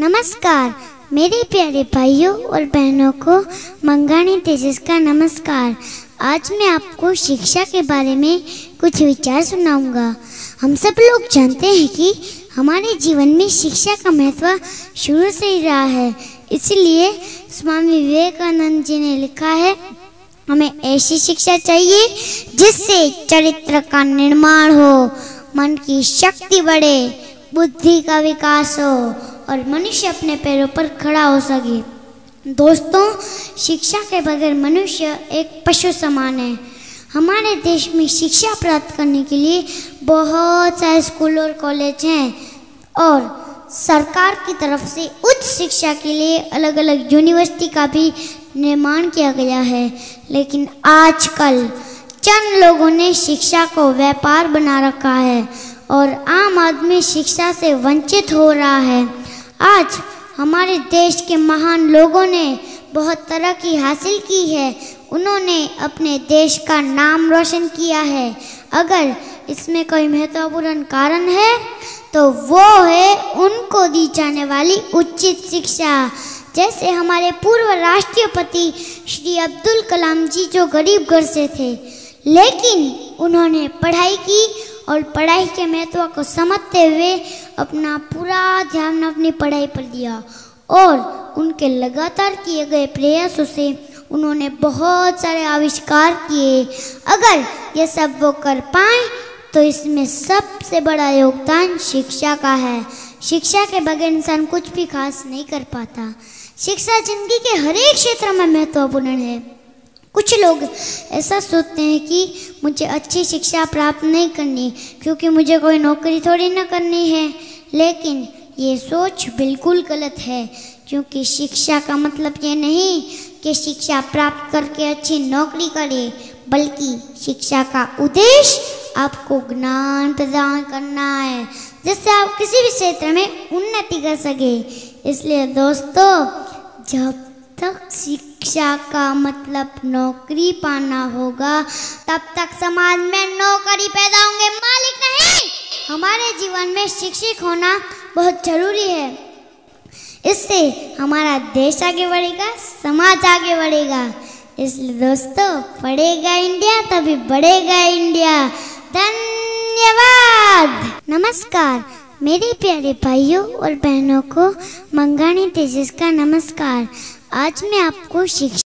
नमस्कार। मेरे प्यारे भाइयों और बहनों को मंगानी तेजस का नमस्कार। आज मैं आपको शिक्षा के बारे में कुछ विचार सुनाऊँगा। हम सब लोग जानते हैं कि हमारे जीवन में शिक्षा का महत्व शुरू से ही रहा है। इसलिए स्वामी विवेकानंद जी ने लिखा है, हमें ऐसी शिक्षा चाहिए जिससे चरित्र का निर्माण हो, मन की शक्ति बढ़े, बुद्धि का विकास हो और मनुष्य अपने पैरों पर खड़ा हो सके। दोस्तों, शिक्षा के बगैर मनुष्य एक पशु समान है। हमारे देश में शिक्षा प्राप्त करने के लिए बहुत सारे स्कूल और कॉलेज हैं और सरकार की तरफ़ से उच्च शिक्षा के लिए अलग अलग यूनिवर्सिटी का भी निर्माण किया गया है। लेकिन आजकल चंद लोगों ने शिक्षा को व्यापार बना रखा है और आम आदमी शिक्षा से वंचित हो रहा है। आज हमारे देश के महान लोगों ने बहुत तरक्की हासिल की है। उन्होंने अपने देश का नाम रोशन किया है। अगर इसमें कोई महत्वपूर्ण कारण है तो वो है उनको दी जाने वाली उचित शिक्षा। जैसे हमारे पूर्व राष्ट्रपति श्री अब्दुल कलाम जी जो गरीब घर से थे, लेकिन उन्होंने पढ़ाई की और पढ़ाई के महत्व को समझते हुए अपना पूरा ध्यान अपनी पढ़ाई पर दिया और उनके लगातार किए गए प्रयासों से उन्होंने बहुत सारे आविष्कार किए। अगर ये सब वो कर पाए तो इसमें सबसे बड़ा योगदान शिक्षा का है। शिक्षा के बगैर इंसान कुछ भी खास नहीं कर पाता। शिक्षा ज़िंदगी के हर एक क्षेत्र में महत्वपूर्ण है। कुछ लोग ऐसा सोचते हैं कि मुझे अच्छी शिक्षा प्राप्त नहीं करनी, क्योंकि मुझे कोई नौकरी थोड़ी ना करनी है। लेकिन ये सोच बिल्कुल गलत है, क्योंकि शिक्षा का मतलब ये नहीं कि शिक्षा प्राप्त करके अच्छी नौकरी करे, बल्कि शिक्षा का उद्देश्य आपको ज्ञान प्रदान करना है, जिससे आप किसी भी क्षेत्र में उन्नति कर सके। इसलिए दोस्तों, जब तक शिक्षा का मतलब नौकरी पाना होगा। तब तक समाज में नौकरी पैदा होंगे। मालिक नहीं! हमारे जीवन में शिक्षित होना बहुत ज़रूरी है। इससे हमारा देश आगे बढ़ेगा, समाज आगे बढ़ेगा। इसलिए दोस्तों, पढ़ेगा इंडिया, तभी बढ़ेगा इंडिया। धन्यवाद! नमस्कार। मेरे प्यारे भाइयों और बहनों को मंगानी तेजस का नमस्कार। आज मैं आपको शिक्षा